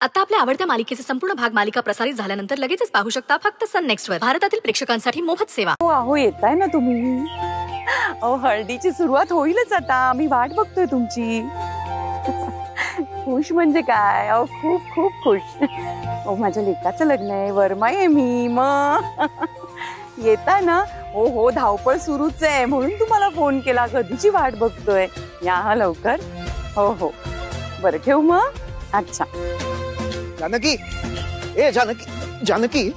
आता आपल्या आवडत्या मालिकेचे संपूर्ण भाग मालिका प्रसारित झाल्यानंतर लगेचच पाहू शकता फक्त सन नेक्स्ट वर. भारतातील प्रेक्षकांसाठी मोफत सेवा. हो अहो येताय ना तुम्ही. अहो, हळदीची सुरुवात होईलच आता. आम्ही वाट बघतोय तुमची. खुश म्हणजे काय? अहो, खूप खूप खुश. अहो, माझ्या लेकाचं लग्न आहे. वर्मा आहे मी. मग येताय ना? हो हो, धावपळ सुरूच आहे. म्हणून तुम्हाला फ़ोन केला. कधीची वाट बघतोय? या, हा, लवकर. हो हो. बरं, ठेवू मग? अच्छा. जानकी ए जानकी जानकी।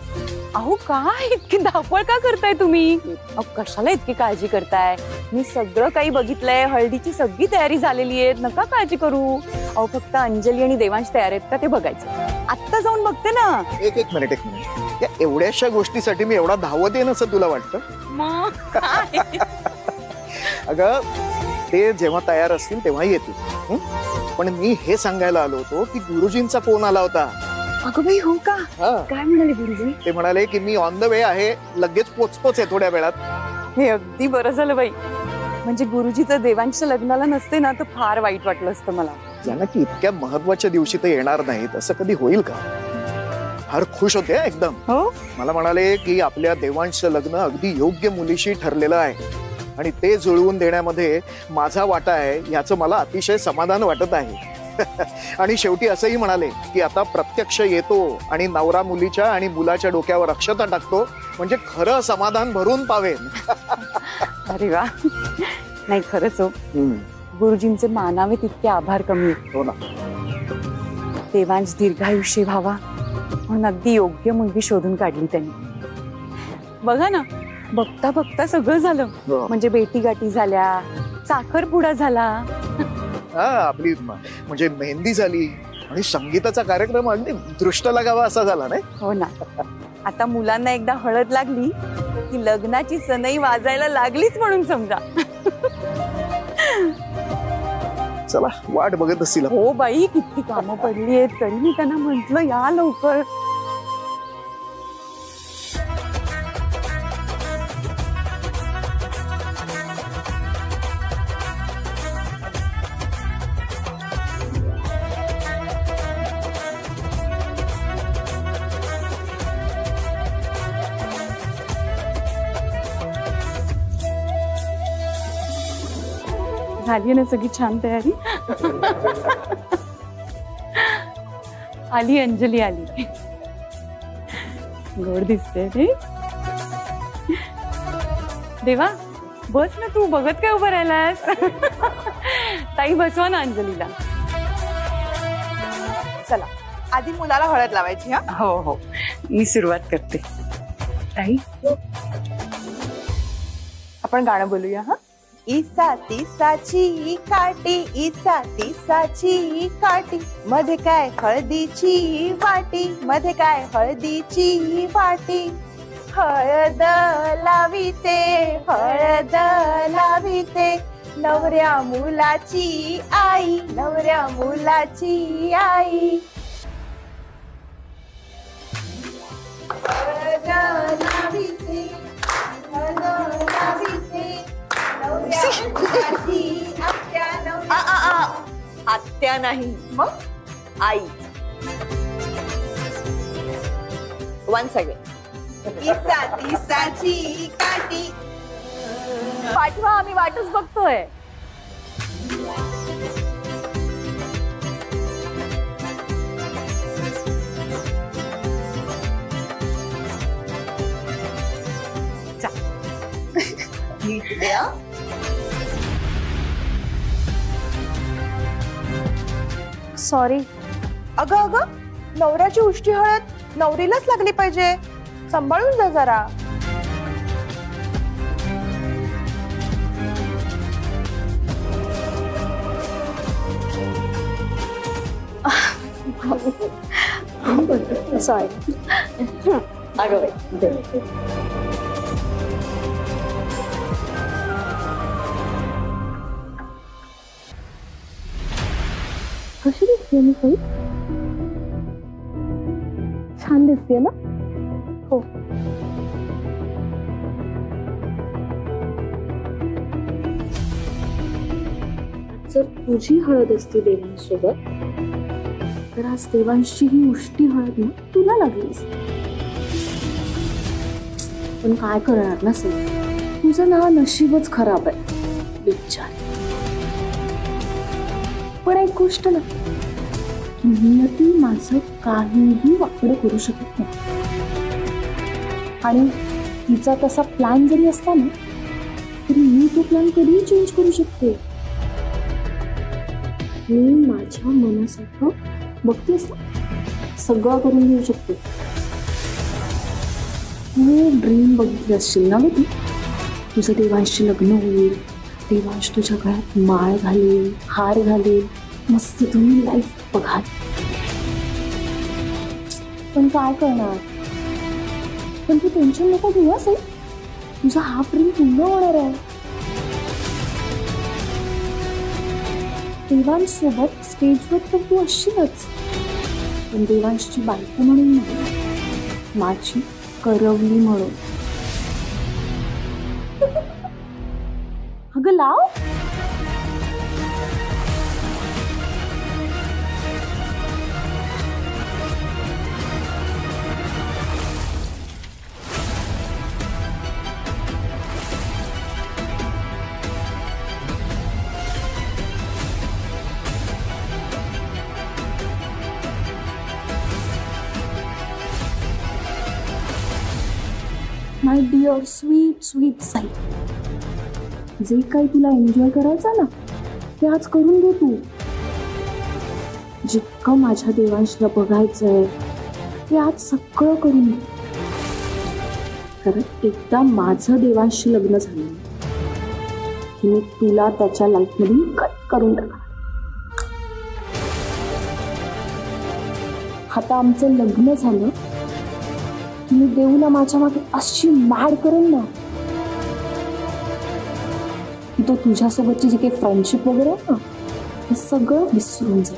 अहो काय? इतकी धावपळ का करताय तुम्ही? अहो कशाला इतकी काळजी करताय? मी सगळं काही बघितलंय हळदीची सगळी तयारी झालेली आहे नका काळजी करू. अहो फक्त अंजली आणि देवांश तयार आहेत का ते बघायचं. आत्ता जाऊन बघते ना. एक एक मिनिट एक मिनिट. या एवढ्याशा गोष्टीसाठी मी एवढा धावत येईन असं तुला वाटतं? मग अगं ते जेव्हा तयार असतील तेव्हा येतील. हं? पण मी हे सांगायला आलो होतो की गुरुजींचा फ़ोन आला होता. अगं बाई हो का? हा. काय म्हणाले गुरुजी? ते म्हणाले की मी ऑन द वे आहे लगेच पोचपोच आहे थोड्या वेळात. हे अगदी बरं झालं बाई. म्हणजे गुरुजीचं देवांच्या लग्नाला नसते ना तर फार वाईट वाटलं असतं मला. जानकी इतक्या महत्वाच्या दिवशी ते येणार नाहीत असं कधी होईल का? फार खुश होते हं एकदम. हो? मला म्हणाले की आपल्या देवांचं लग्न अगदी योग्य मुलीशी ठरलेलं आहे. आणि ते जुळवून देण्यामध्ये माझा वाटा आहे याचं मला अतिशय समाधान वाटत आहे. आणि शेवटी असंही म्हणाले की आता प्रत्यक्ष येतो आणि नवरा मुलीच्या आणि मुलाच्या डोक्यावर अक्षता टाकतो म्हणजे खरं समाधान भरून पावेन. अरे वा. नाही खरंच हो. गुरुजींचे मानावे तितके आभार कमी. हो ना. देवांश दीर्घायुष्य व्हावा म्हणून अगदी योग्य मुलगी शोधून काढली त्यांनी. बघा ना बघता बघता सगळं झालं. म्हणजे बेटी गाठी झाल्या साखरपुडा झाला. हा आपली म्हणजे मेहंदी झाली आणि संगीताचा कार्यक्रम अगदी दृष्ट लागावा असा झाला नाही? हो ना. आता मुलांना एकदा हळद लागली की लग्नाची सनई वाजायला लागलीच म्हणून समजा. चला वाट बघत असतील हो बाई किती कामं पडली आहेत तरी मी त्यांना म्हंटल या लवकर. झाली ना सगळी छान तयारी? आली अंजली आली. गोड दिसते रे देवा बस ना तू बघत काय उभं राहिलास? ताई बसवा ना अंजलीला. चला. आधी मुलाला हळद लावायची हा? हो हो. मी सुरुवात करते. ताई. आपण गाणं बोलूया हा? इसा तिसाची काटी इसा तिसाची काटी. मध्ये काय हळदीची वाटी मध्ये काय हळदीची वाटी. हळद लाविते हळद लाविते. नवऱ्या मुलाची आई नवऱ्या मुलाची आई. हळद आत्या नाही मग आई वन सेकंड इसा तिसाची काठी पाठवा आम्ही वाटच बघतोय सॉरी अगं अगं नवऱ्याची उष्टी हळद नवरीलाच लागली पाहिजे. सांभाळून जा जरा. सॉरी अगं दिसते ना जर तुझी हळद असती देवांसोबत, तर आज देवांशी ही उष्टी हळद ना तुला लागलीस पण काय करणार ना सई? तुझं नशीबच खराब आहे बिचार पण एक गोष्ट ना, की नियती माझं काहीही वाकडं करू शकत नाही. आणि तिचा तसा प्लॅन जरी असला ना तरी मी तो प्लॅन कधीही चेंज करू शकते. मी माझ्या मनासारखं बघतेस ना, सगळं करून घेऊ शकते. तू ड्रीम बघितली असशील ना ग तू? तुझं देवांशी लग्न होईल देवांश तुझ्या गळ्यात माळ घालेल हार घालेल मस्त तुम्ही लाईफ बघाल. पण काय करणार? पण तू टेन्शन नको घेऊ असेल तुझा हा प्रेम पूर्ण होणार आहे. देवांसोबत स्टेजवर तर तू असशीलच. पण देवांशची बायको म्हणून नाही माझी करवली म्हणून. Google? My dear, sweet, sweet sight. जे काही तुला एन्जॉय करायचं ना ते आज करून घे तू. जितकं माझ्या देवांशला बघायचंय ते आज सगळं करून घे कारण एकदा माझं देवांशी लग्न झालं की मी तुला त्याच्या लाईफमध्ये कट करून टाकणार. आता आमचं लग्न झालं की मी देऊला माझ्या मागे अशी माड करेन ना तो तुझ्यासोबतची जी काही फ्रेंडशिप वगैरे आहे ना ते सगळं विसरून जा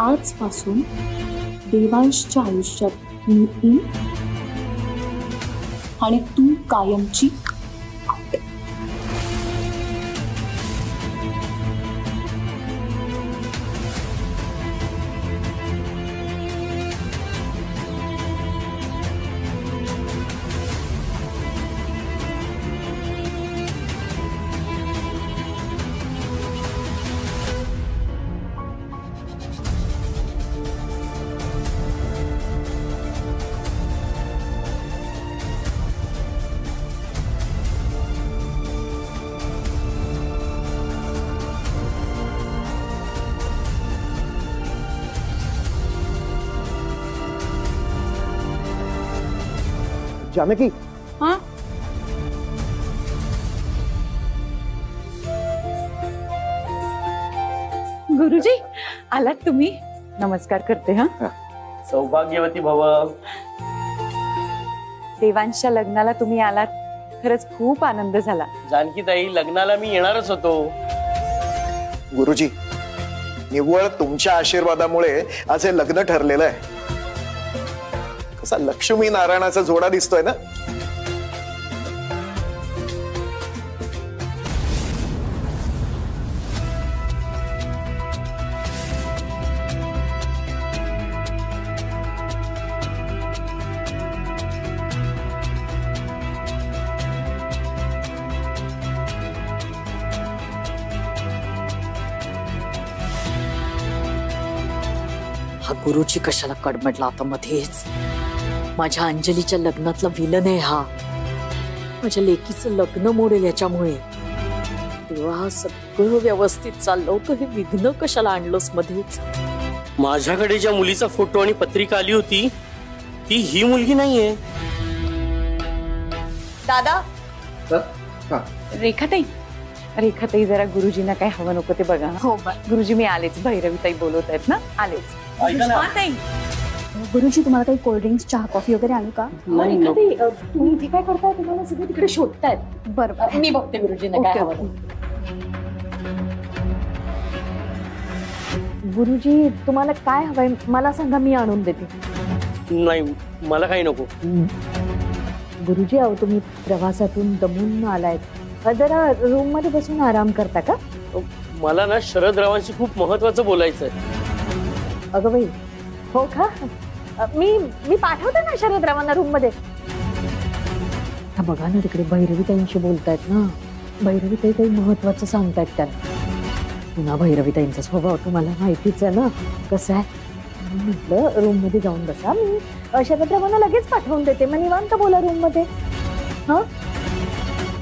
आजपासून देवांशच्या आयुष्यात मी आणि तू कायमची जानकी हा? गुरुजी आलात तुम्ही। नमस्कार करते हा। सौभाग्यवती भव। देवांशच्या लग्नाला तुम्ही आलात खरंच खूप आनंद झाला। जानकीताई लग्नाला मी येणारच होतो। गुरुजी निव्वळ तुमच्या आशीर्वादामुळे आज हे लग्न ठरलेलं आहे। कसा लक्ष्मी नारायणाचा जोडा दिसतोय ना? हा कशाला कडमडला आता मध्येच? माझ्या अंजलीच्या लग्नातला विलन आहे हा. माझ्या लेकीचं लग्न मोडेल याच्यामुळे. तेव्हा हा सगळं व्यवस्थित चाललं होतं हे विघ्न कशाला आणलंस मध्येच माझ्याकडे ज्या मुलीचा फोटो आणि पत्रिका आली होती ती ही मुलगी नाहीये. दादा? रेखाताई? रेखाताई जरा गुरुजींना काय हवं नको ते बघा. हो गुरुजी मी आलेच. भैरवीताई बोलवत आहेत ना? आलेच. ऐका ना. गुरुजी तुम्हाला काही कोल्ड्रिंक्स चहा कॉफ़ी वगैरे आणू का? नाही, नको. एखादी, अ, तुम्ही इथे काय करताय तुम्हाला? सगळे तिकडे शोधतायत. बरं मी बघते गुरुजींना काय हवं ओके. गुरुजी तुम्हाला काय हवंय? मला सांगा मी आणून देते. नाही मला काही नको. गुरुजी अहो तुम्ही प्रवासातून दमून आलायत. अ, जरा रूम मध्ये बसून आराम करता का? मला ना शरदरावांशी खूप महत्वाचं बोलायचं आहे अगं बाई हो का? मी मी पाठवते ना शरदरावांना रूम मध्ये. हा बघा ना तिकडे भैरवीताईंशी बोलतायत ना. भैरवीताई काही महत्वाचं सांगतायत त्यांना पुन्हा भैरवीताईंचा स्वभाव तुम्हाला माहितीच आहे ना. कसं आहे? म्हटलं रूम मध्ये जाऊन बसा मी. अ, शरदरावांना लगेच पाठवून देते. मग निवांत बोला रूम मध्ये.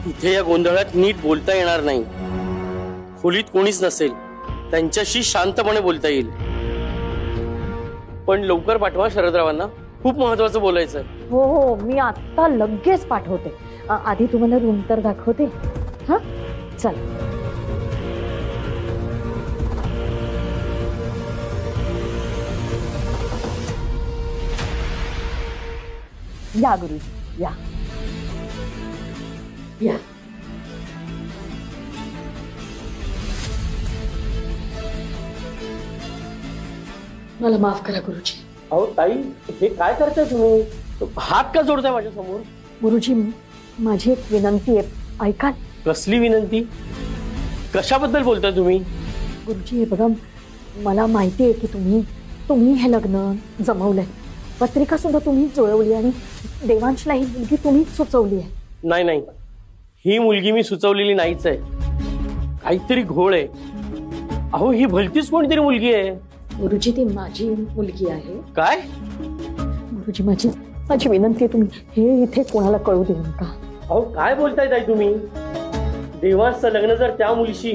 इथे या गोंधळात नीट बोलता येणार नाही. खोलीत कोणीच नसेल. त्यांच्याशी शांतपणे बोलता येईल. पण लवकर पाठवा शरदरावांना. खूप महत्वाचं बोलायचं आहे हो हो मी आत्ता लगेच पाठवते. आधी तुम्हाला रूम तर दाखवते. हा? चल. या गुरुजी. या. या. मला माफ करा गुरुजी. अहो ताई हे काय करताय तुम्ही? हात का जोडताय माझ्यासमोर गुरुजी माझी एक विनंती आहे. ऐका कसली विनंती? कशाबद्दल बोलताय तुम्ही? गुरुजी हे बघा मला माहिती आहे की तुम्ही तुम्ही हे लग्न जमवलंय. पत्रिका सुद्धा तुम्हीच जुळवली आणि देवांशला ही मुलगी तुम्हीच सुचवली आहे. नाही नाही. ही मुलगी मी सुचवलेली नाहीच आहे. काहीतरी घोळ आहे. अहो ही भलतीच कोणतरी मुलगी आहे. गुरुजी ती माझी मुलगी आहे. काय? गुरुजी माझी माझी विनंती आहे तुम्ही हे इथे कोणाला कळू देऊ नका. अहो काय बोलताय ताई तुम्ही? देवांचं लग्न जर त्या मुलीशी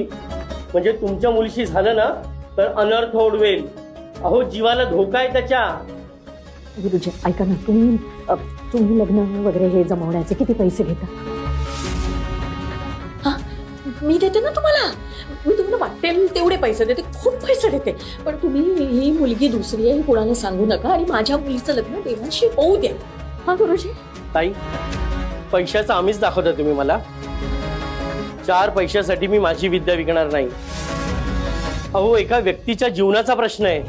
म्हणजे तुमच्या मुलीशी झालं ना तर अनर्थ ओढवेल. अहो जीवाला धोका आहे त्याच्या. गुरुजी ऐका ना तुम्ही अ, तुम्ही लग्न वगैरे हे जमवण्याचे किती पैसे घेता? हा, मी देते ना तुम्हाला? मी तुम्हाला वाटेल पैसे देते, खूप पैसे देते. पण तुम्ही, ही मुलगी दुसरी आहे, हे कोणाला नका. आणि माझ्या लग्न देवांशी होऊ द्या. हा, गुरुजी? ताई, पैशाचं आम्हीच दाखवता तुम्ही मला. चार पैशासाठी मी माझी विद्या विकणार नाही. अहो, एका व्यक्तीच्या जीवनाचा प्रश्न आहे.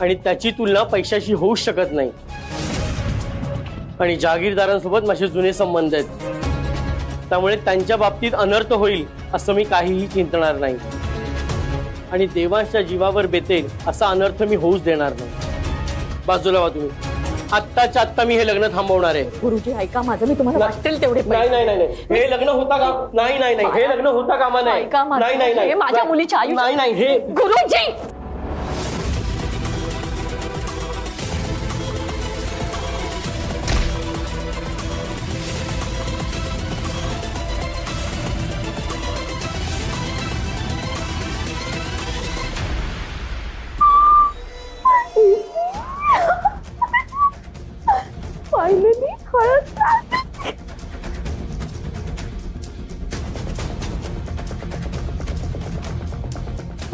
आणि तुलना पैशाशी होऊच शकत नाही. जुने संबंध आहेत. त्यामुळे त्यांच्या बाबतीत अनर्थ होईल असं मी काहीही चिंतणार नाही. आणि देवांच्या जीवावर बेतेल असा अनर्थ मी होऊच देणार नाही. बाजूला वा तुम्ही. आत्ताच्या आत्ता मी हे लग्न थांबवणार आहे. गुरुजी ऐका माझं मी तुम्हाला तेवढे नाही नाही नाही नाही. हे लग्न होता का? नाही नाही नाही. हे लग्न होता कामा नाही ऐका माझं. नाही नाही नाही. माझ्या मुलीच्या आयुष्यात- नाही नाही हे गुरुजी!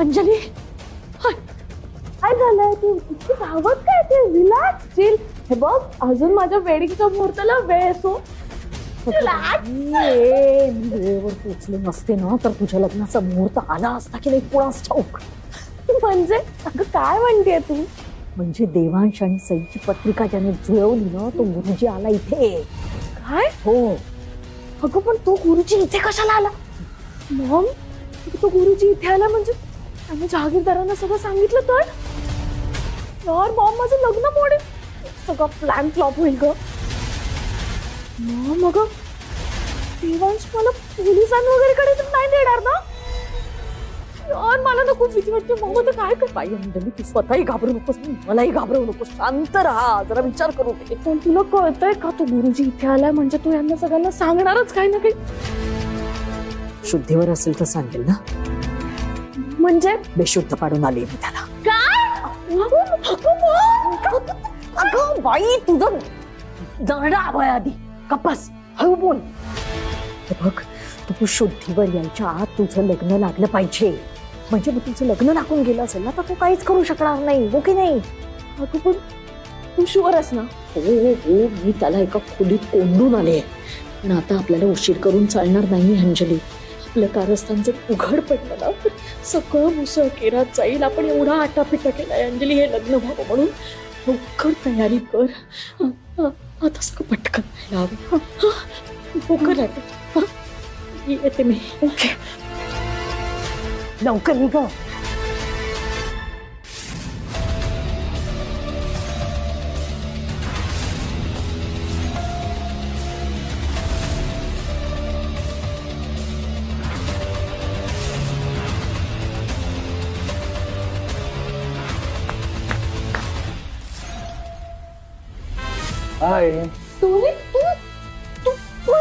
अंजली। काय झालंय तू इतकी धावत काय ते? रिलॅक्स चिल हे बघ अजून माझ्या वेडिंगच्या मुहूर्ताला वेळ असो. ये, मी वेळेवर पोचले नसते ना तर तुझ्या लग्नाचा मुहूर्त आला असता की नाही कुणास ठाऊक म्हणजे? अगं काय म्हणतेय तू? म्हणजे देवांश आणि सईची पत्रिका ज्याने जुळवली ना तो गुरुजी आला इथे. काय? हो. अगं पण तो गुरुजी इथे कशाला आला? मॉम तो गुरुजी इथे आला म्हणजे? त्याने जहागीरदारांना सगळं सांगितलं तर? यार मॉम माझं लग्न मोडेल सगळं प्लॅन फ्लॉप होईल ग. मॉम अगं देवांश, मला तर नाही देणार ना? यार, मला खूप भीती वाटते. मग आता काय कर अंजली, तू स्वतःही घाबरू नकोस. मलाही नकोस. शांत राहा. जरा विचार करू दे. पण तुला कळतंय का? तो गुरुजी इथे आलाय म्हणजे तो यांना सगळ्यांना सांगणारच काही ना काही. शुद्धीवर असेल तर सांगेल ना? म्हणजे बेशुद्ध पाडून आले मी त्याला. अगं बाई तुझं दरडा आवाय आधी. कपास हळू बोल. हे बघ तू शुद्धीवर यायच्या आत तुझं लग्न लागलं पाहिजे. म्हणजे मग तुझं लग्न लागून गेलं असेल ना तर तू काहीच करू शकणार नाही हो की नाही? अगं पण तू शुअर आहेस ना. हो हो मी त्याला एका खोलीत कोंडून आले. पण आता आपल्याला उशीर करून चालणार नाही अंजली. आपलं कारस्थान जर उघड पडलं ना, तर सगळं मुसळ केरात जाईल. आपण एवढा आटापिटा अंजली, हे लग्न व्हावं म्हणून. लवकर तयारी कर. आता सगळं पटकन. हं? लवकर आहे येते मी. ओके. लवकर हाय। तू तू तू तू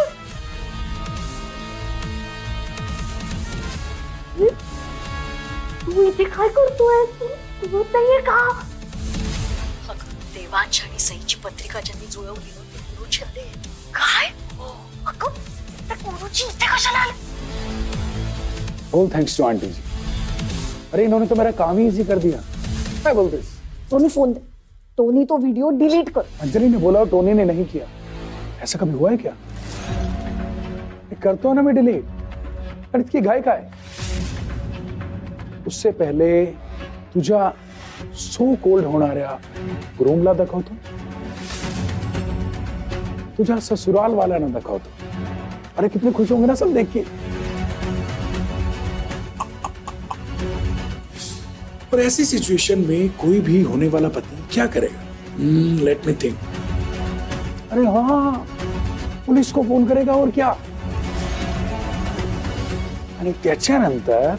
तू इथे काय करतोय तू तू नाहीये का अगं, देवांश आणि सईची पत्रिका ज्यांनी जुळवली ना, ते गुरुजी आले काय? अगं त्या गुरुजी इथे कशाला आले all thanks to aunty ji. अरे इन्होंने तो मेरा काम ही इजी कर दिया। क्या बोलते? टोनी फ़ोन दे। टोनी तो वीडियो डिलीट कर। अंजलि ने बोला टोनी ने नहीं किया। ऐसा कभी हुआ है क्या? करता हूँ ना मैं डिलीट। अरे इतकी घाई का है। उससे पहले तुझा सो कोल्ड होणाऱ्या रूमला दाखवतो तुझा ससुराल वाल्यांना दाखवतो अरे कितने खुश होंगे ना सब देख के। और ऐसी सिचुएशन में कोई भी होने वाला पति क्या करेगा? लेट मी थिंक अरे हाँ पुलिस को फ़ोन करेगा और क्या? आणि त्याच्यानंतर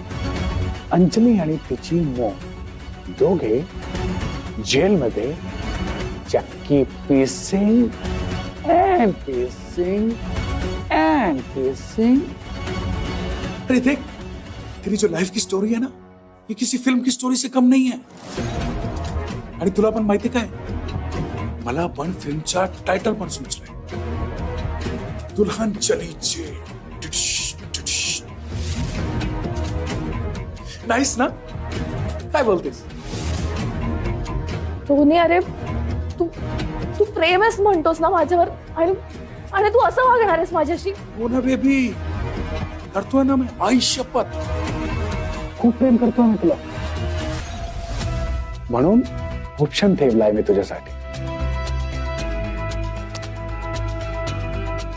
अंजली आणि तिची मॉम दोघे जेलमध्ये चक्की पीसिंग अँड पीसिंग अँड पीसिंग अरे देख तेरी जो लाइफ की स्टोरी है ना ये किसी फ़िल्म की स्टोरी से कम नाही आहे आणि तुला पण माहिती काय मला पण फिल्मचा टायटल पण सुचलाय दुल्हन चली जे नाईस ना? काय बोलतेस टोनी अरे तू तू प्रेम आहेस म्हणतोस ना माझ्यावर। आणि आणि तू असं वागणार आहेस माझ्याशी? हो ना बेबी। करतोय ना मी। आई शपथ खूप प्रेम करतोय मी तुला. म्हणून ऑप्शन ठेवलाय मी तुझ्यासाठी.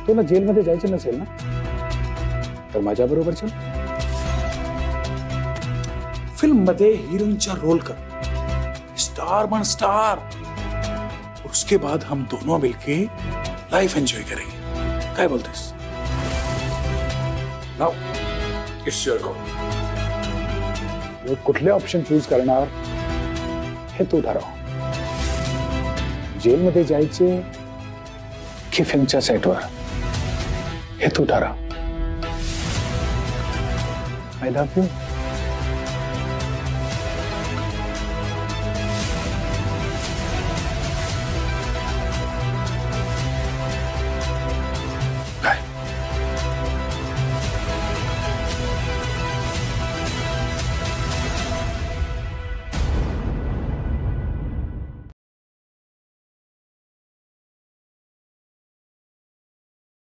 तुला जेलमध्ये जायचं नसेल ना? तर माझ्या बरोबर चल. फ़िल्म मध्ये हिरोइनचा रोल कर. स्टार बन स्टार. और उसके बाद हम दोनों मिलके लाइफ एंजॉय करेंगे. काय बोलतेस नाउ इट्स युअर कॉल कुठले ऑप्शन चूज़ करणार, हे तू ठरव. जेलमध्ये जायचे की फिल्मच्या सेटवर हे तू ठरव. I love you